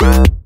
subscribe.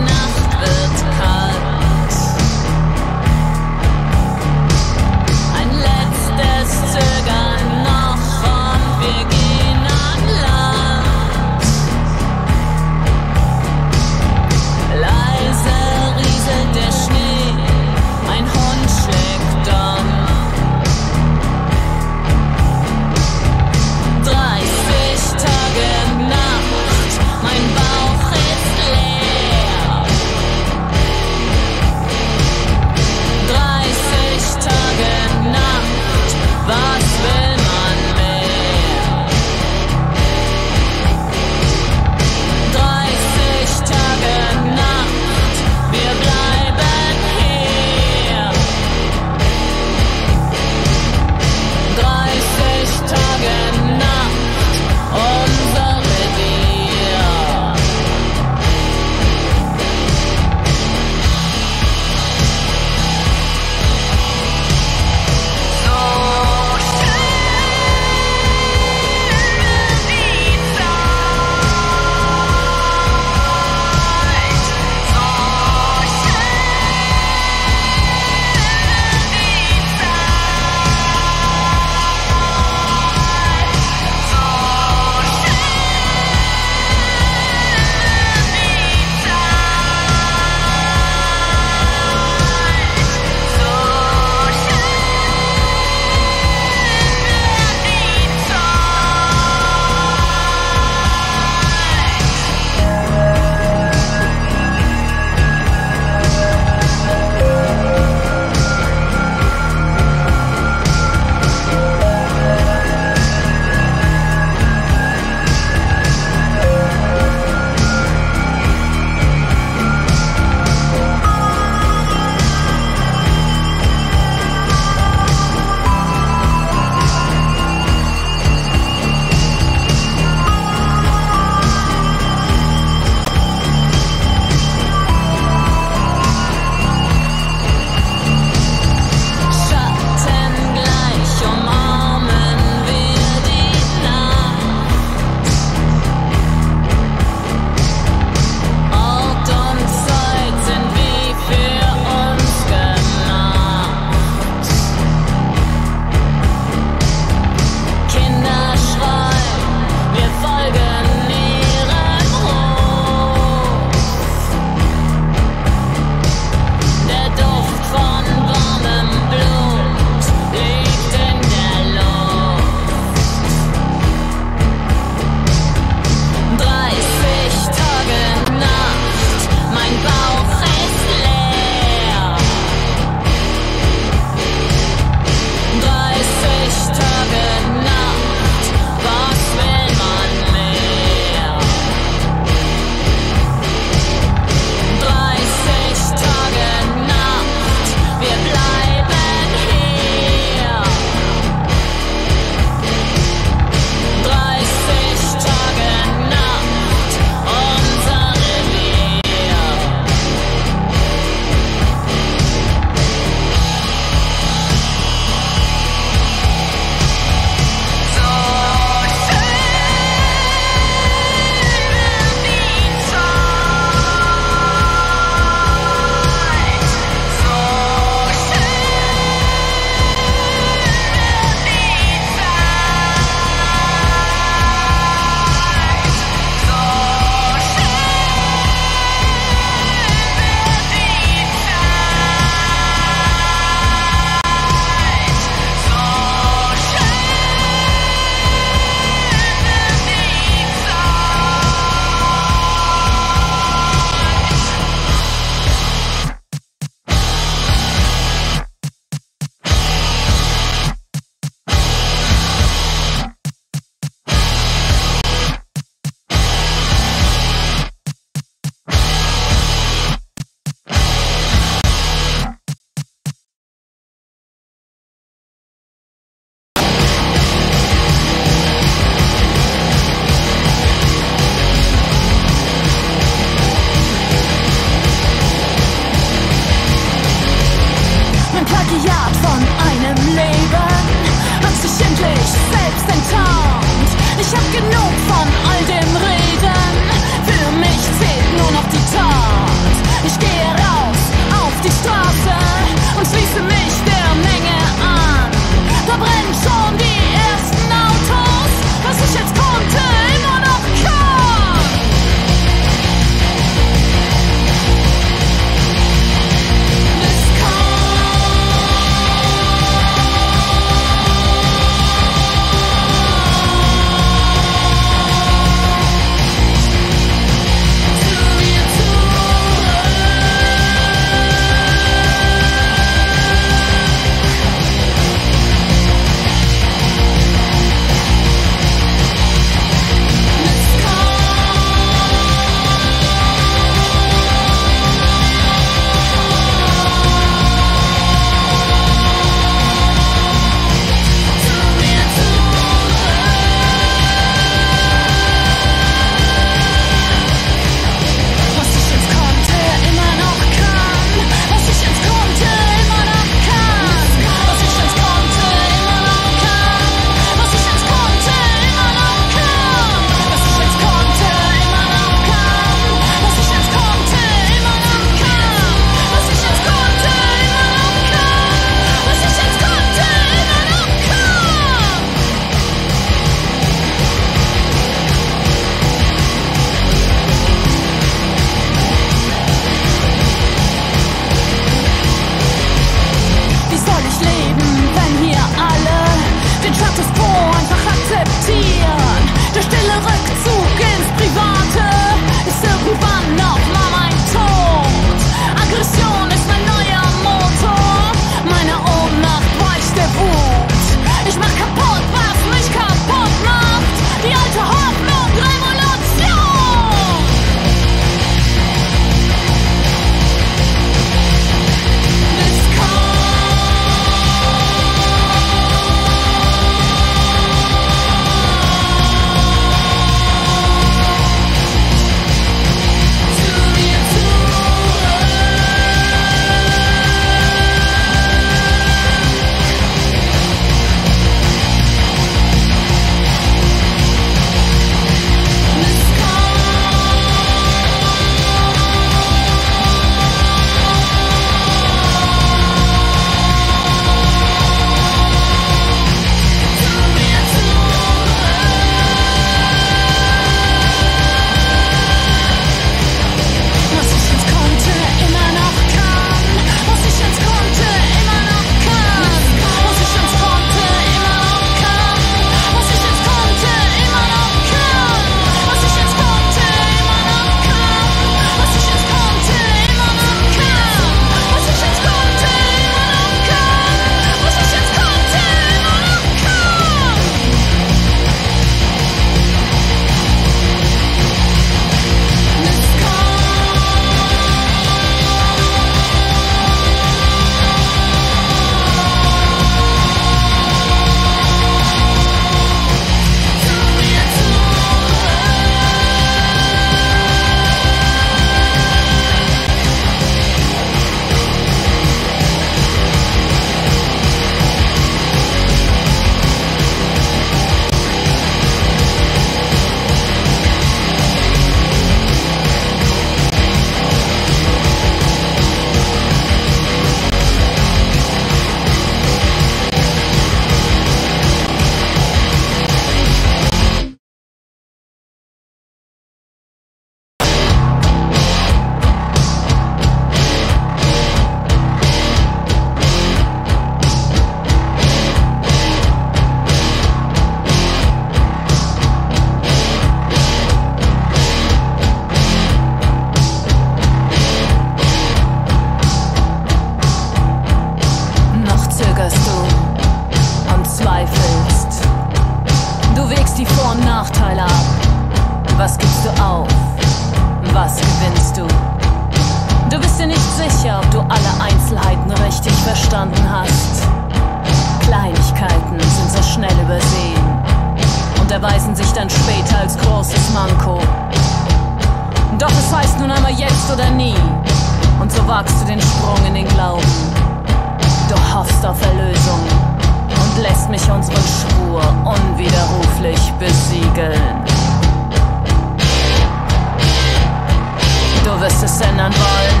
ändern wollen.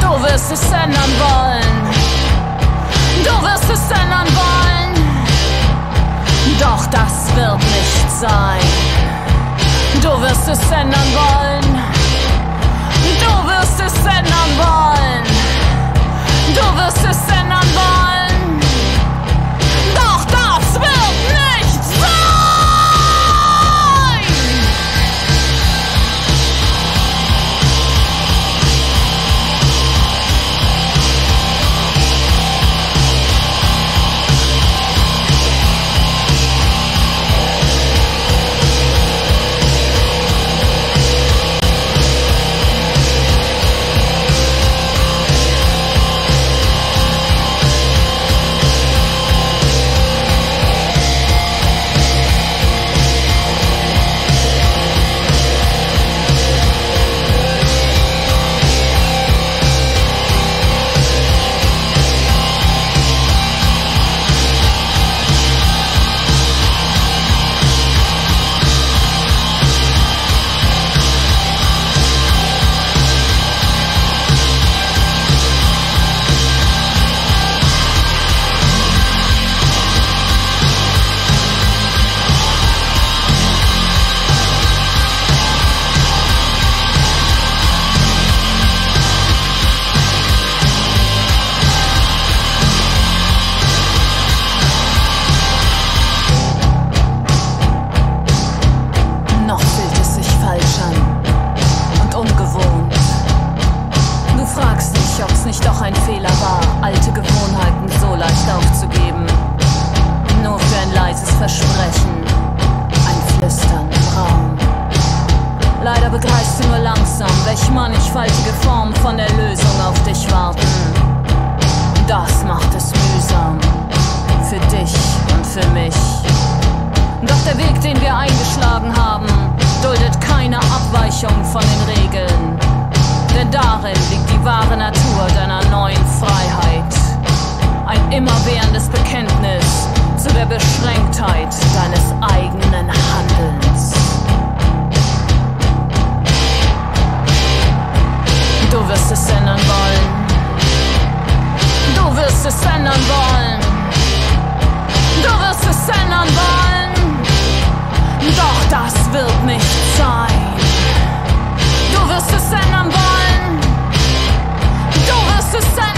Du wirst es ändern wollen. Du wirst es ändern wollen. Doch das wird nicht sein. Du wirst es ändern wollen. Du wirst es ändern wollen. Du wirst es ändern wollen. wirst es ändern wollen. Du wirst es ändern wollen. Du wirst es ändern wollen. Doch das wird nicht sein. Du wirst es ändern wollen. Du wirst es ändern